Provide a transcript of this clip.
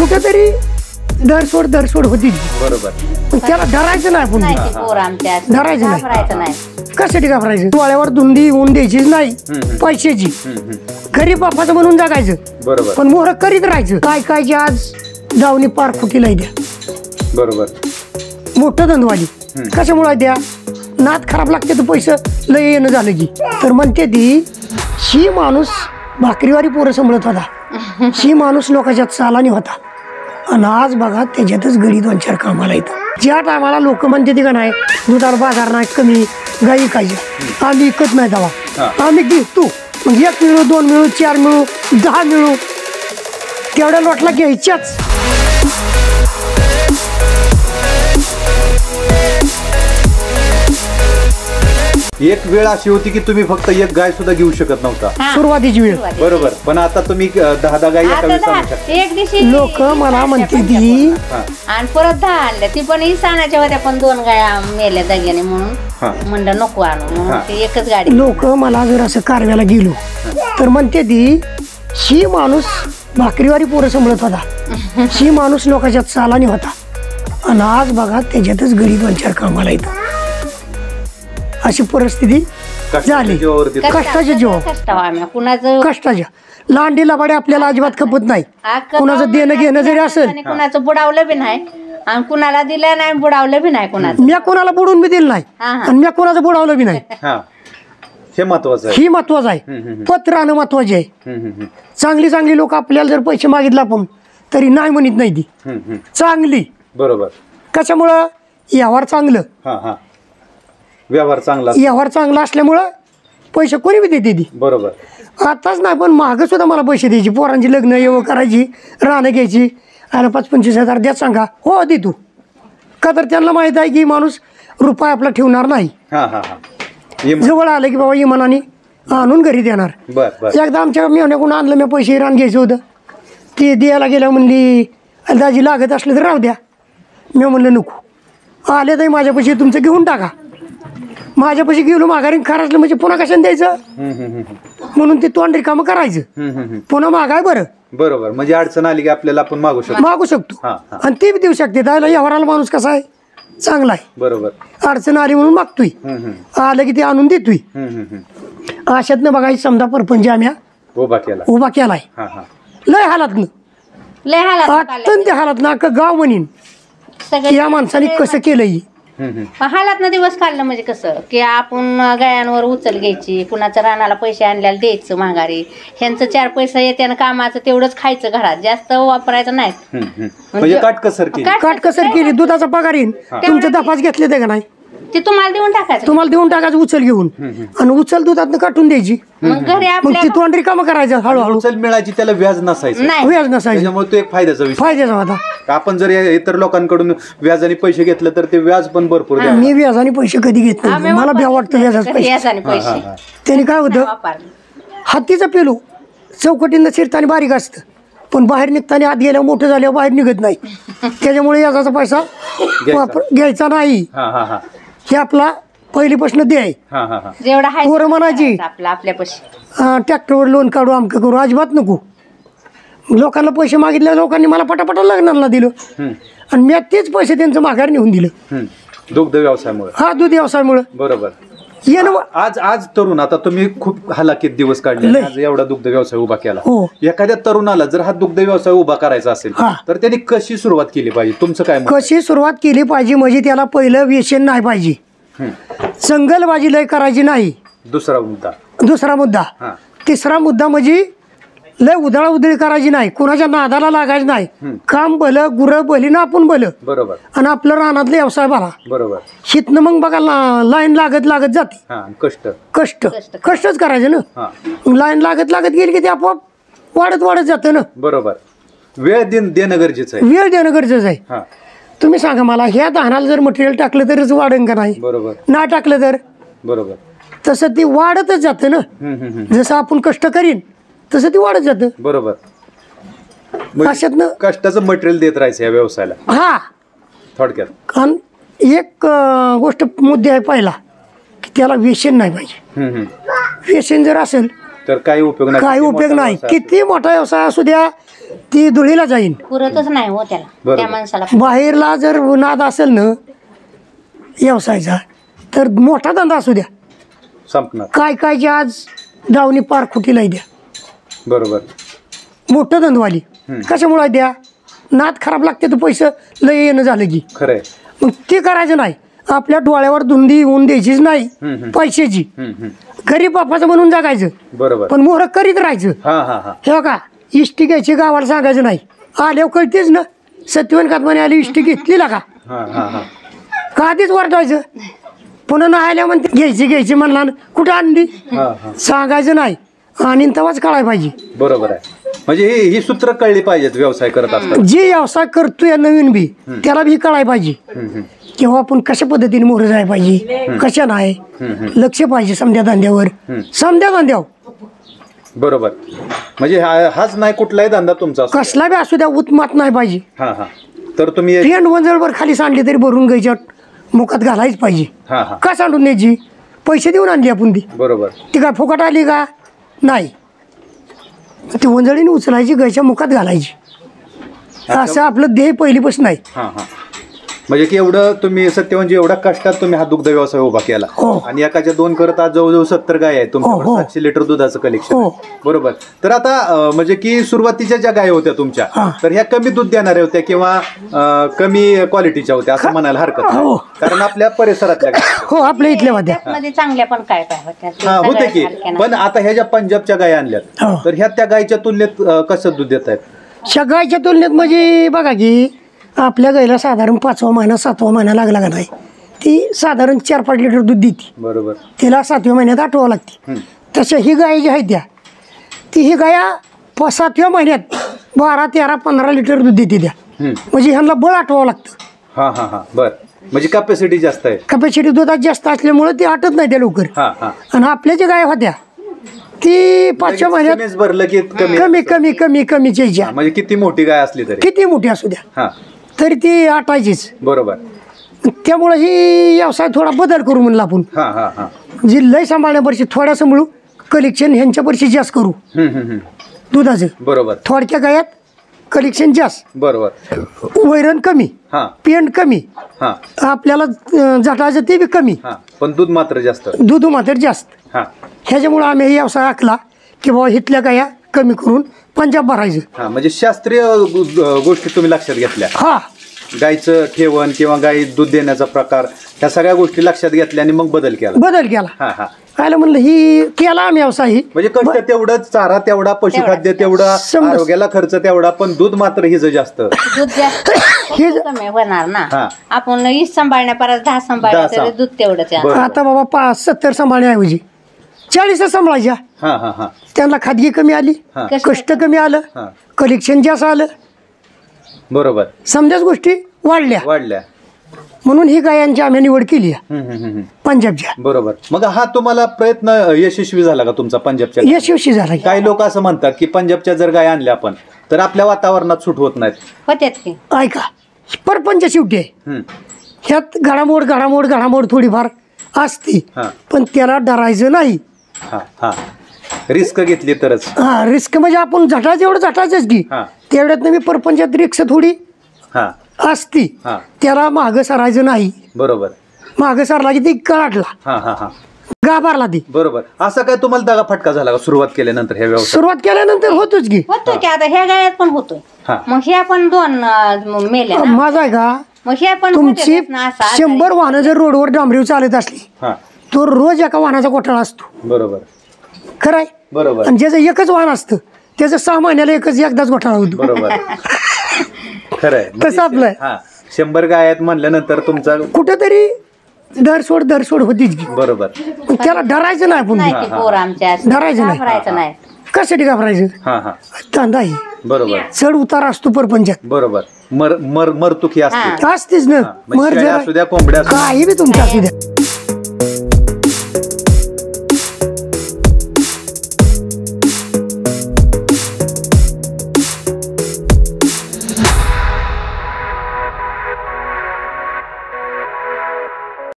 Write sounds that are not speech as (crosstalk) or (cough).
कुठेतरी दरसोड दरसोड होती. बरोबर. त्याला धरायचं नाही नाही आपण ते पोर आमच्या धरायचं नाही. घाबरायचं नाही. कशासाठी घाबरायचं? डोळ्यावर धुंदी होऊन द्यायचीच नाही. पैशाची. हम्म, हम्म. गरीब बापाचं म्हणून जगायचं. बरोबर. पण मोहर करीत राहायचं. काय काय जे आज दावणी पार फुटीला द्या बरोबर. मोठं धंदवाली. कशामुळे द्या नात खराब लागते तर पैसे लय येणं झालं की. तर म्हणते ती ही माणूस भाकरीवारी पोरं सांभाळत होता. ही माणूस लोकांच्या चालानी होता. आणि आज बघा त्याच्यातच गडी दोन चार कामाला येतं ज्या टायमाला लोक म्हणते ती का नाही दुधाला बाजार नाही कमी गाई खायच्या आम्ही विकत नाही दवा. आम्ही घेतो मग एक मिळू दोन मिळू चार मिळू दहा मिळू. तेवढ्या लोटला घ्यायच्याच. एक वेळ अशी होती की तुम्ही फक्त एक गाय सुद्धा घेऊ शकत नव्हता. हा. सुरुवातीची वेळ. बरोबर. पण आता तुम्ही अं, दहा दहा गाई एका आता वेळेस आणू दहा शकता. एक दिवशी लोक मला म्हणते ती हा. आणि परत दहा आणल्या. ती पण इसानाच्या होत्या पण दोन गाया मेल्या दग्याने म्हणून. हा. म्हणलं नको आणू म्हणून हा. ते एकच गाडी. लोक मला जर असं कारव्याला गेलो तर म्हणते ती ही माणूस भाकरीवारी पोरं सांभाळत होता. ही माणूस लोकांच्या चालानी होता. आणि आज बघा त्याच्यातच दोन चार कामाला येतं. अशी परिस्थिती झाली. जीवावरती कष्टाच्या जीव. कष्ट आम्ही. कुणाचं कष्टाच्या. लांडी लबाडे आपल्याला अजिबात खपत नाही. कुणाचं देणं घेणं जरी असेल आणि कुणाचं बुडावलं बी नाही. आणि कुणाला दिलं नाही बुडावलं बी नाही कुणाचं. म्या कोणाला बुडून बी दिलं नाही. हा, हा. आणि म्या कोणाचं बुडावलं बी नाही. हा. हे महत्वाचं आहे. ही महत्वाचं आहे. हम्म, पत्र राहणं महत्त्वाचे आहे. हम्म, हम्म, चांगली चांगली लोक आपल्याला जर पैसे मागितले आपण तरी नाही म्हणत नाही ती. हम्म, हम्म. चांगली. बरोबर. कशामुळं? व्यवहार चांगलं. हा हा. व्यवहार चांगला व्यवहार चांगला असल्यामुळं पैसे कोणी बी देते ती? बरोबर. आताच नाही पण मागं सुद्धा मला पैसे द्यायची. पोरांची लग्न येव करायची राहणं घ्यायची. आणि पाच पंचवीस हजार द्या सांगा. हो दे तू. का तर त्यांना माहीत आहे की माणूस रुपये आपला ठेवणार नाही. हा हा हा. जवळ आलं की बाबा इमानाने आणून घरी देणार. बर बर. एकदा आमच्या मेहण्याकडून आणलं मी पैसे रान घ्यायचं होतं. ते द्यायला गेल्या म्हणली "अरे दाजी लागत असले तर राहू द्या. मी म्हणलं नको. आले तर माझ्या पैसे तुमचं घेऊन टाका. माझ्या पैसे गेलो माघारी खराचलं म्हणजे पुन्हा कशाने द्यायचं. म्हणून ते तोंड रिकामं करायचं. पुन्हा मागाय बरं. बरोबर म्हणजे अडचण आली की आपल्याला आपण मागू शकतो. मागू शकतो. हा, हा. आणि ते बी देऊ शकते. त्याला व्यवहाराला माणूस कसा आहे? चांगला आहे. बरोबर. अडचण आली म्हणून मागतोय. हम्म, हम्म. आलं की ते आणून देतोय. हम्म, हम्म, हम्म. अशातनं समजा परपंच आम्ही उभा केला. उभा केलाय. हा हा. लय हालातनं. लय हालात अत्यंत हालात ना अख्खं गाव म्हणीन. सगळे या माणसाने कसं केलंय. हालात ना दिवस काढलं म्हणजे कसं? की आपण गायांवर उचल घ्यायची कुणाच्या रानाला पैसे आणल्याला द्यायचं माघारी. ह्यांचं चार पैसे येते आणि कामाचं तेवढंच खायचं घरात. जास्त वापरायचं नाही हम्म. म्हणजे काटकसर केली. काट- काटकसर केली. दुधाचा पगार येईन. तुमचे दफाच घेतले ते का नाही? ते तुम्हाला देऊन टाकायचं. तुम्हाला देऊन टाकायचं उचल घेऊन. आणि उचल दुधातनं काटून द्यायची. मग घरी मग आपल्या ती तोंड रिकामं करायचं हळूहळू. उचल मिळायची त्याला व्याज नसायचं. नाही. व्याज नसायचं. त्याच्यामुळे तो एक फायद्याचा विषय. फायद्याचा होता. आपण जर या इतर लोकांकडून व्याजाने पैसे घेतले तर ते व्याज पण भरपूर द्यावं मी व्याजाने पैसे कधी घेत नाही. मला भ्या वाटतं व्याजाचे पैसे. व्याजाने पैसे. त्याने काय होतं? वापरले हत्तीचं पेलू. चौकटीनं शिरताना बारीक असतं. पण बाहेर निघताना आत गेल्यावर मोठं झाल्यावर बाहेर निघत नाही. त्याच्यामुळे याचा पैसा वापर घ्यायचा नाही. हा हा हा. हे आपला पहिलीपासून दे. आहे हा हा हा. जेवढा पोरं म्हणायची. आपला आपल्या पैसे ट्रॅक्टरवर लोन काढू अमकं करू. अजिबात नको. लोकांना पैसे मागितले लोकांनी मला पटापटा लग्नाला दिलं. आणि मी तेच पैसे त्यांचं माघार नेऊन दिलं. दुग्ध व्यवसायामुळे. हा दूध व्यवसायामुळे. बरोबर. आज आज तरुण आता तुम्ही खूप हलाखीत दिवस काढले. आज एवढा दुग्ध व्यवसाय उभा केला. हो. एखाद्या तरुणाला जर हा दुग्ध व्यवसाय उभा करायचा असेल. तर त्यांनी कशी सुरुवात केली पाहिजे? तुमचं काय? कशी सुरुवात केली पाहिजे म्हणजे त्याला पहिलं व्यसन नाही पाहिजे. संगलबाजी लय करायची नाही. दुसरा मुद्दा. दुसरा मुद्दा. तिसरा मुद्दा म्हणजे लय उधळा उधळी करायची नाही. कुणाच्या नादाला लागायचं नाही. काम भलं गुरं भली ना आपण भलं. बरोबर. आणि आपलं रानातले व्यवसाय भरा बरोबर. शितनं मग बघा लाईन लागत लागत जाते. हा कष्ट. कष्ट. कष्ट. कष्टच करायचं ना. हा. लाईन लागत लागत गेली की ते आपोआप वाढत वाढत जातं ना. बरोबर. वेळ देण देणं गरजेचं आहे. वेळ देणं गरजेचं आहे. हा. तुम्ही सांगा मला ह्या धानाला जर मटेरियल टाकलं तरच वाढेल का नाही? बरोबर. ना टाकलं तर? बरोबर. तसं ती वाढतच जातं ना. हम्म, हम्म, हम्म. जसं आपण कष्ट करीन तसं ती वाढत जातं. बरोबर. अशातनं कष्टाचं मटेरियल देत राहायचं या व्यवसायाला. हा. थोडक्यात. आणि एक अं, गोष्ट मुद्दे आहे पहिला की त्याला व्यसन नाही पाहिजे. हम्म, हम्म. व्यसन जर असेल तर काही उपयोग नाही. काही किती उपयोग मोठा नाही. व्यवसाय किती मोठा व्यवसाय असू द्या ती धुळीला जाईन. पुरतच नाही हो त्याला. बरोबर. त्या माणसाला बाहेरला जर नाद असेल ना व्यवसायाचा तर मोठा धंदा असू द्या. संपणार. काय काय जे आज दावणी पार खुटीला द्या. बरोबर. मोठं धंदवाली. कशामुळे द्या नाद खराब लागते तर पैसे लय येणं झालं की. खरंय. मग ते करायचं नाही. आपल्या डोळ्यावर धुंदी येऊन द्यायचीच नाही. पैशाची. गरीब बापाचं म्हणून जगायचं. बरोबर. पण मोहर करीत राहायचं. हा हा हा. हे का इष्टी घ्यायची गावाला सांगायचं नाही. आल्यावर कळतेच ना. सत्यवन कातमाने आली इष्टी घेतली का? का आधीच वरटायचं पुन्हा नाही आल्या म्हणते घ्यायची घ्यायची म्हणला कुठं आणली? सांगायचं नाही. आणि तेव्हाच कळायला पाहिजे. बरोबर आहे. म्हणजे ही ही सूत्र कळली पाहिजेत व्यवसाय करत असताना. जे व्यवसाय करतोय नवीन बी त्याला बी कळायला पाहिजे. हम्म, हम्म. किंवा आपण कशा पद्धतीने मोहर जायला पाहिजे कशा नाही. लक्ष पाहिजे समध्या धंद्यावर. समध्या धंद्यावर. बरोबर. म्हणजे हा- हाच नाही कुठलाही धंदा तुमचा असतो. कसला बी असू द्या उत्मात नाही पाहिजे. हा हा. तर तुम्ही पेंट वंजळवर खाली सांडली तरी भरून घ्यायच्या मुखात घालायच पाहिजे. हा हा. का सांडून न्यायची? पैसे देऊन आणली आपण ती. बरोबर. ती काय फुकट आली का? नाही. ती वंजळीने उचलायची गायच्या मुखात घालायची. असं आपलं देह पहिलीपासून नाही हा हा. म्हणजे की एवढं तुम्ही सत्य म्हणजे एवढ्या कष्टात तुम्ही हा दुग्ध व्यवसाय उभा केला हो. आणि एकाच्या दोन करत आज जवळजवळ सत्तर गाय आहे हो, तुमच्याकडे हो. सातशे लिटर दुधाचं कलेक्शन हो. बरोबर तर आता अं, म्हणजे की सुरुवातीच्या ज्या गाय होत्या तुमच्या हा. तर ह्या कमी दूध देणाऱ्या होत्या किंवा अं, कमी क्वालिटीच्या होत्या असं म्हणायला हरकत हो. नाही कारण आपल्या परिसरातल्या गाय. हो आपल्या इथल्या मध्ये चांगल्या पण काय काय होत्या हा होते सगळ्या की सारख्या पण आता ह्या ज्या पंजाबच्या गाय आणल्यात हो. तर ह्या त्या गायच्या तुलनेत अं, कसं दूध देत आहेत सगळ्याच्या तुलनेत म्हणजे बघा की आपल्या गाईला साधारण पाचवा महिना सातवा महिना लागला का नाही ती साधारण चार पाच लिटर दूध देते. बरोबर. तिला सातव्या महिन्यात आठवावं लागते. तसं ही गाय जी आहे त्या ती ही गाया प- सातव्या महिन्यात बारा तेरा पंधरा लिटर दूध देते त्या. म्हणजे ह्यांना बळ आठवावं लागतं. हा हा हा. बर. म्हणजे कॅपॅसिटी जास्त आहे. कपॅसिटी दुधात जास्त असल्यामुळे ती आटत नाही त्या लवकर. हा हा. आणि आपल्या ज्या गाय होत्या ती पाचव्या महिन्यात भरलं की कमी कमी कमी कमी कमी चेच्या हा, म्हणजे किती मोठी गाय असली तरी. किती मोठी असू द्या. हा. तरी ती आटायचीच. बरोबर. त्यामुळे ही व्यवसाय थोडा बदल करू म्हणला आपण. हा हा हा. जी लय सांभाळण्यापर्यंत थोड्या सांभाळू कलेक्शन ह्यांच्यापर्यंत जास्त करू. हम्म, हम्म, हम्म. दुधाचं. बरोबर. थोडक्या गायात कलेक्शन जास्त. बरोबर. वैरण कमी. हा. पेंट कमी. हा. आपल्याला अं, जटाचं ते बी कमी. हा. पण दूध मात्र जास्त. दूध मात्र जास्त. हा. ह्याच्यामुळं आम्ही हे व्यवसाय आखला की बाबा इथल्या गाया कमी करून पंजाब भरायचं. हा म्हणजे शास्त्रीय गो- गोष्टी तुम्ही लक्षात घेतल्या. हा. गायचं ठेवण किंवा गाय दूध देण्याचा प्रकार ह्या सगळ्या गोष्टी लक्षात घेतल्या आणि मग बदल केला. बदल केला. हा हा. आयला म्हणलं ही केला आम्ही व्यवसाय ही. म्हणजे कष्ट तेवढंच चारा तेवढा पशुखाद्य तेवढा. आरोग्याला खर्च तेवढा पण दूध मात्र हिज जास्त. दूध जास्त (coughs) हे कमी होणार हा. ना आपण वीस सांभाळण्या परत दहा सांभाळण्या दहा तरी दूध तेवढंच. बरं. आता बाबा पाच सत्तर सांभाळण्याऐवजी. चाळीस सांभाळायच्या हा हा हा. त्यांना खादगी कमी आली हा. कष्ट कमी. आलं हा. कलेक्शन जास्त आलं. बरोबर. समजाच गोष्टी वाढल्या. वाढल्या. म्हणून ही गायांची आम्ही निवड केली आहे, हम्म, हम्म, हम्म. पंजाबच्या. बरोबर. मग हा तुम्हाला प्रयत्न यशस्वी झाला का तुमचा पंजाबच्या? यशस्वी झाला. की. काही लोक असं म्हणतात की पंजाबच्या जर गाय आणल्या आपण तर आपल्या वातावरणात सूट होत नाहीत. होत्यात की. ऐका परपंच शेवटी आहे. हम्म. ह्यात घडामोड घडामोड घडामोड थोडीफार असते. हा. पण त्याला डरायचं नाही. हा हा. रिस्क घेतली तरच. हा रिस्क म्हणजे आपण झटायचं एवढं झटायचंच की. हा. तेवढ्यात मी परपंचात रिक्स थोडी हा. असती. हा. त्याला मागं सरायचं नाही. बरोबर. मागं सरला की ती कळाटला. हा हा हा. गाभारला ती. बरोबर. असं काय तुम्हाला दगा फटका झाला का सुरुवात केल्यानंतर ह्या व्यवसाय सुरुवात केल्यानंतर होतोच की. होतोय की आता ह्या गायात पण होतोय. हा. मग ह्या पण दोन अं, मेल्या ना? माझा आहे का? मग ह्या पण तुमची होत्यातच ना असं शंभर वाहनं जर रोडवर डांबरीव चालत असली हा. तो रोज एका वाहनाचा घोटाळा असतो. बरोबर. खरं आहे बरोबर. आणि ज्याचं एकच वाहन असतं त्याचं सहा महिन्याला एकच एकदाच घोटाळा होतो. बरोबर. (laughs) खरंय. तसं आपलं. हा शंभर गाय आहेत म्हणल्यानंतर तुमचा कुठेतरी दर सोड दर सोड होतीच की. बरोबर. पण त्याला डरायचं नाही आपण. नाही की पोर आमच्या धरायचं नाही. घाबरायचं नाही. कशासाठी घाबरायचं? हा हा. धंदा आहे. बरोबर. चढ उतार असतो परपंचात. बरोबर. मर मर मरतुकी असते. असतेच ना. म्हणजे मर शेळ्या जरा असू द्या कोंबड्या असू द्या. काही बी तुमच्या असू द्या.